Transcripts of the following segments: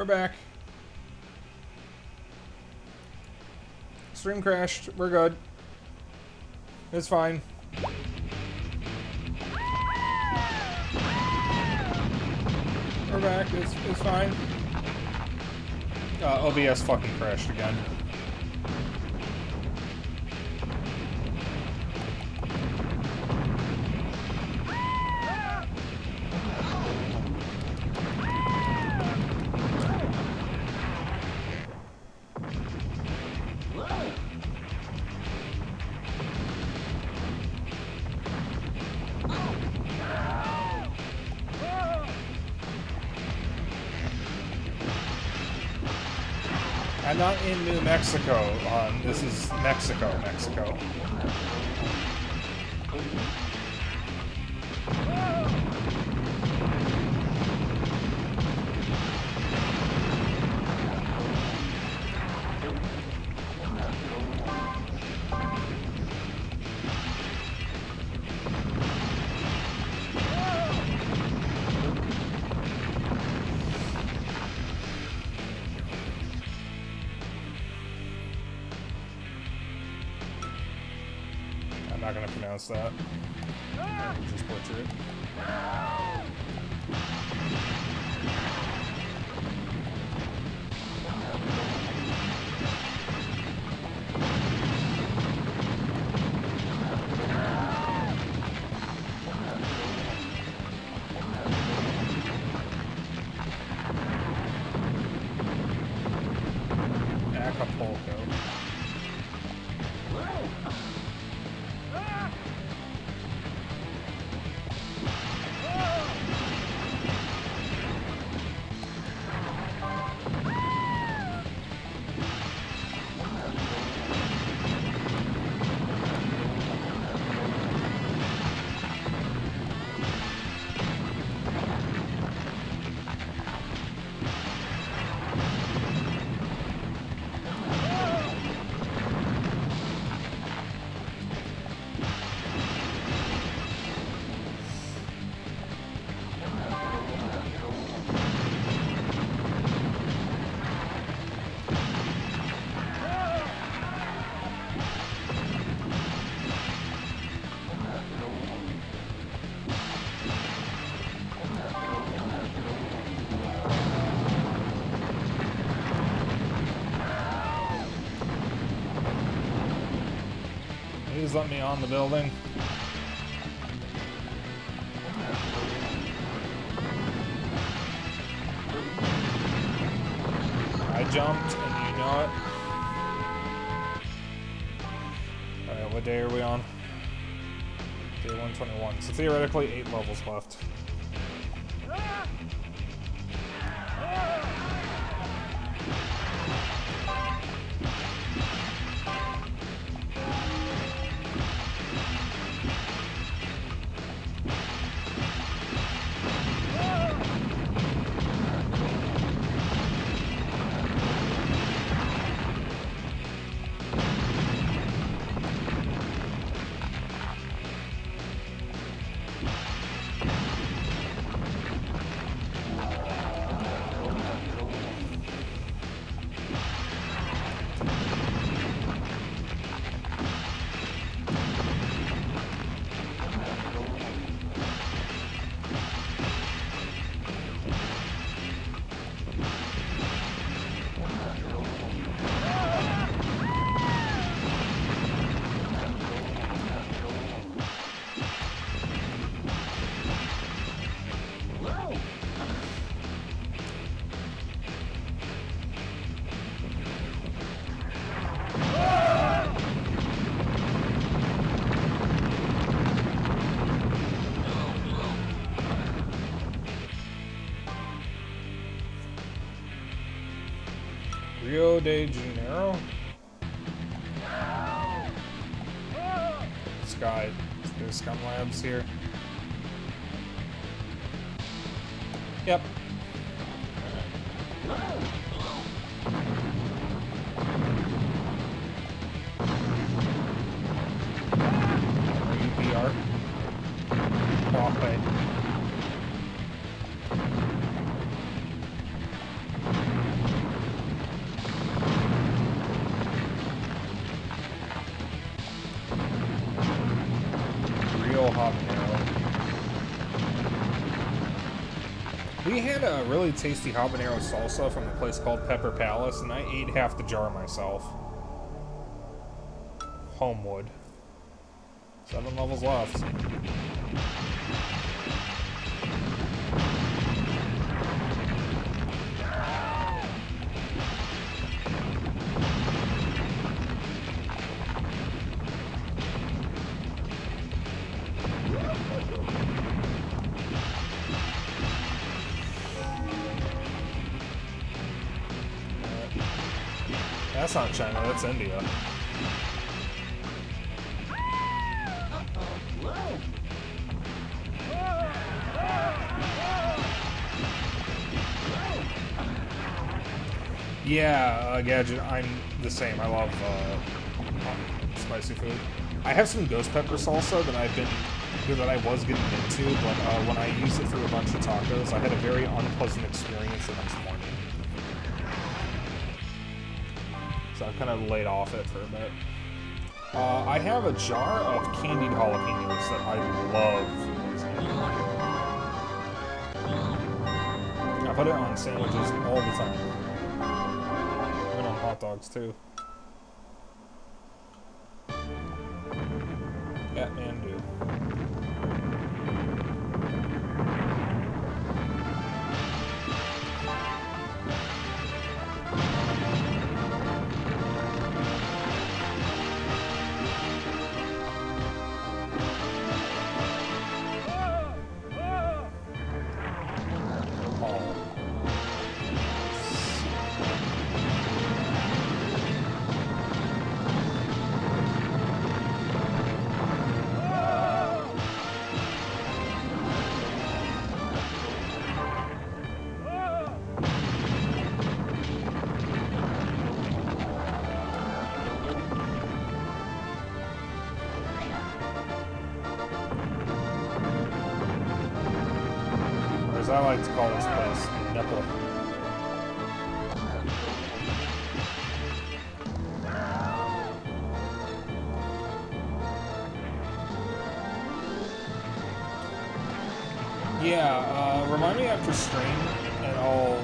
We're back. Stream crashed. We're good. It's fine. We're back. It's, it's fine. Uh, OBS fucking crashed again. Not in New Mexico. Um, this is Mexico, Mexico. Pronounce that. Ah! Just butcher it. Please let me on the building. I jumped, and you know it. Alright, what day are we on? Day 121. So theoretically, eight levels left. Rio de Janeiro. Sky. There's Scum Labs here. Yep. EPR. Walkway. Had a really tasty habanero salsa from a place called Pepper Palace, and I ate half the jar myself. Homewood. Seven levels left. That's not China, that's India. Yeah, uh, Gadget, I'm the same. I love uh, spicy food. I have some ghost pepper salsa that I've been that I was getting into, but uh, when I used it for a bunch of tacos, I had a very unpleasant experience the next morning. So I've kind of laid off it for a bit. Uh, I have a jar of candied jalapenos that I love. I put it on sandwiches all the time And on hot dogs too. I like to call this place. Yeah, uh, remind me after stream, and I'll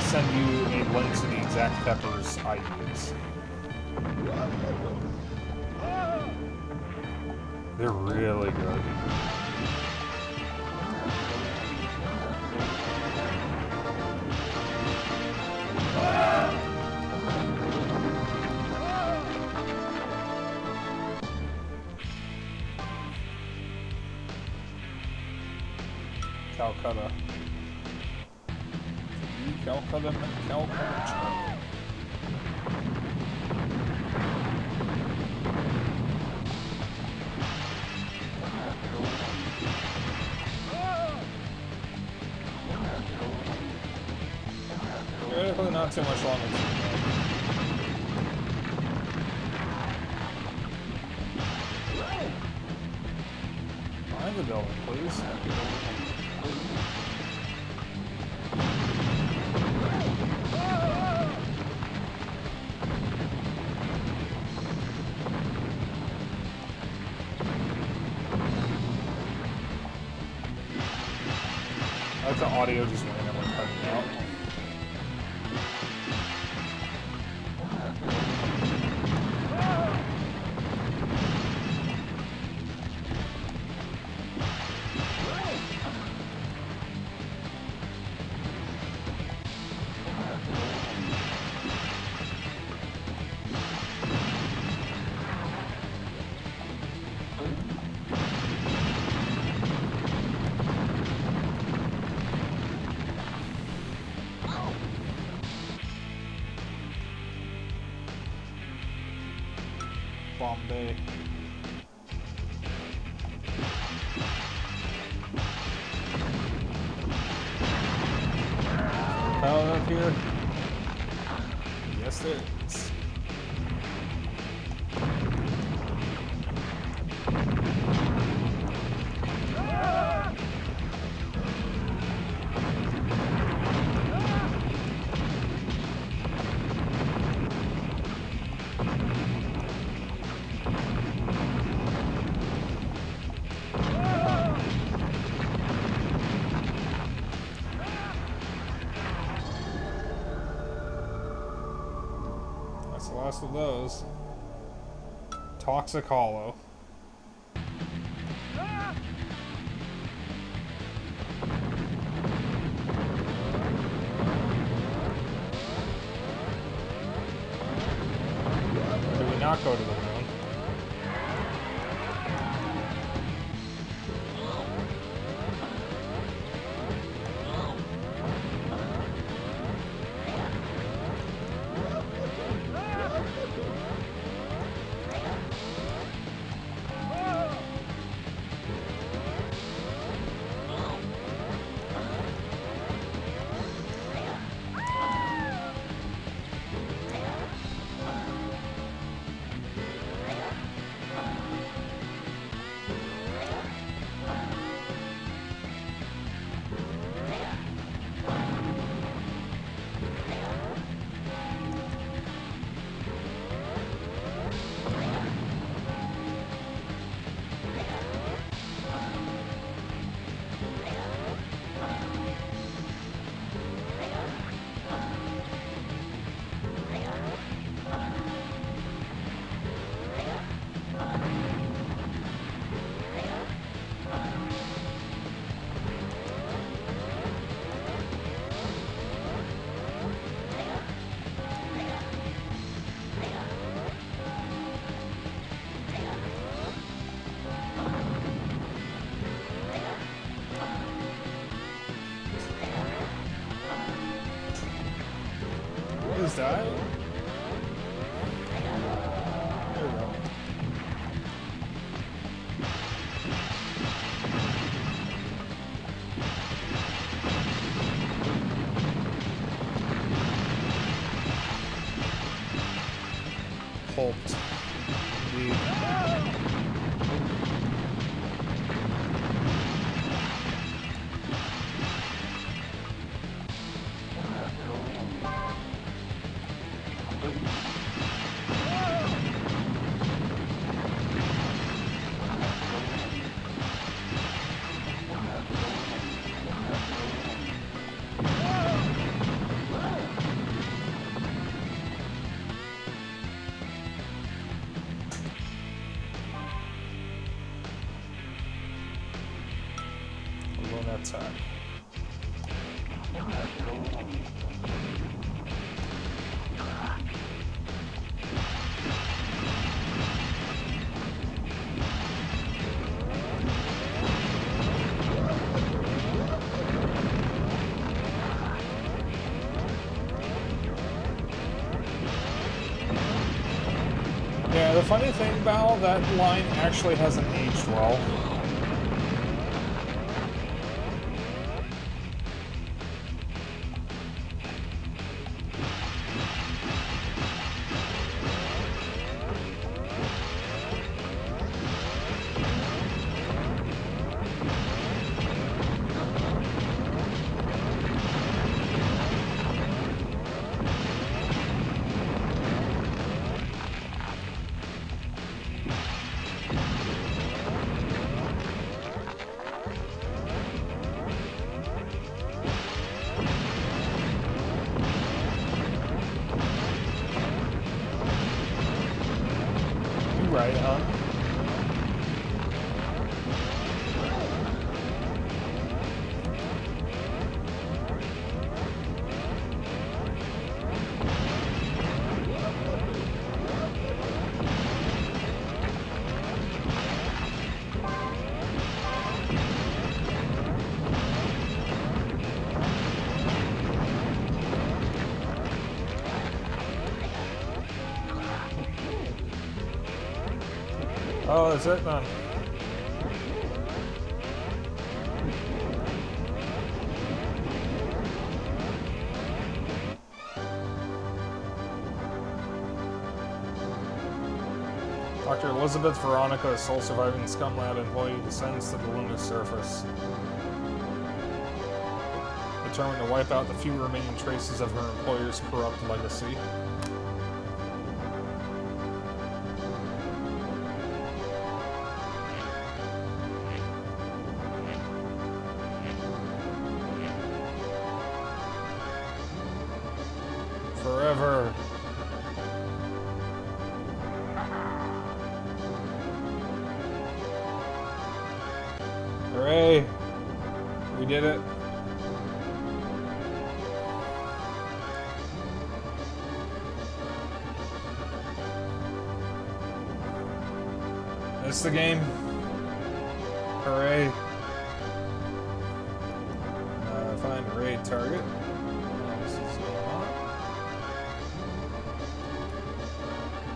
send you a link to the exact peppers I use. They're really good. Calcutta. Calcutta, Calcutta. Theoretically not too much longer. Find the building, please. Like the audio just randomly Yes, there is. That's the last of those. Toxic Hollow. That? There we. Funny thing Val, that line actually hasn't aged well. Right, huh? Is it then? Dr. Elizabeth Veronica, sole surviving Scumlab employee, descends to the lunar surface. Determined to wipe out the few remaining traces of her employer's corrupt legacy. forever. Hooray! We did it. That's the game.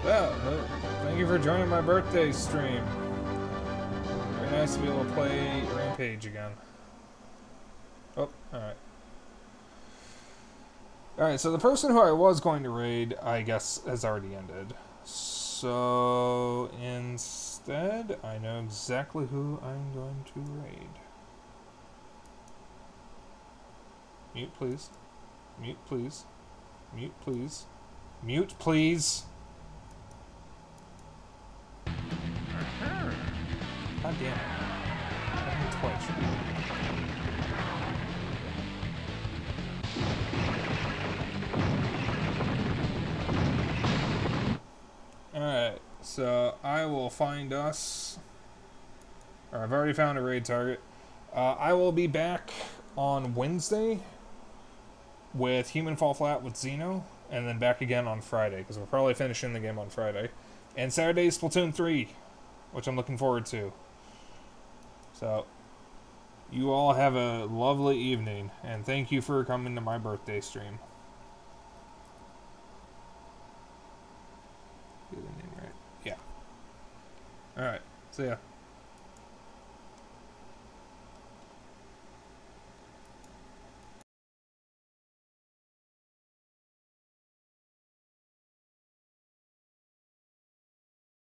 Well, thank you for joining my birthday stream. Very nice to be able to play Rampage again. Oh, alright. Alright, so the person who I was going to raid, I guess, has already ended. So, instead, I know exactly who I'm going to raid. Mute, please. Mute, please. Mute, please. Mute, please. God damn it. Alright, so I will find us. Or I've already found a raid target. Uh, I will be back on Wednesday with Human Fall Flat with Xeno, and then back again on Friday, because we're probably finishing the game on Friday. And Saturday is Splatoon 3, which I'm looking forward to. So, you all have a lovely evening, and thank you for coming to my birthday stream. Get the name right. Yeah. Alright, see ya.